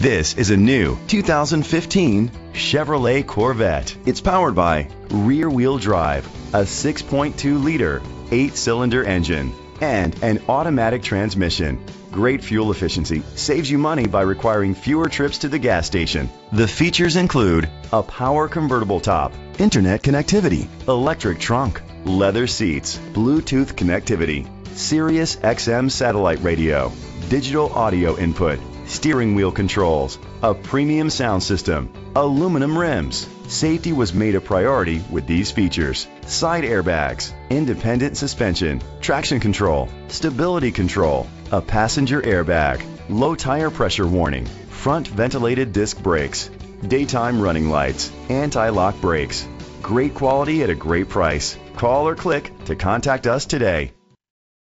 This is a new 2015 Chevrolet Corvette. It's powered by rear wheel drive, a 6.2 liter, 8 cylinder engine, and an automatic transmission. Great fuel efficiency saves you money by requiring fewer trips to the gas station. The features include a power convertible top, internet connectivity, electric trunk, leather seats, Bluetooth connectivity, Sirius XM satellite radio, digital audio input, steering wheel controls, a premium sound system, aluminum rims. Safety was made a priority with these features. Side airbags, independent suspension, traction control, stability control, a passenger airbag, low tire pressure warning, front ventilated disc brakes, daytime running lights, anti-lock brakes. Great quality at a great price. Call or click to contact us today.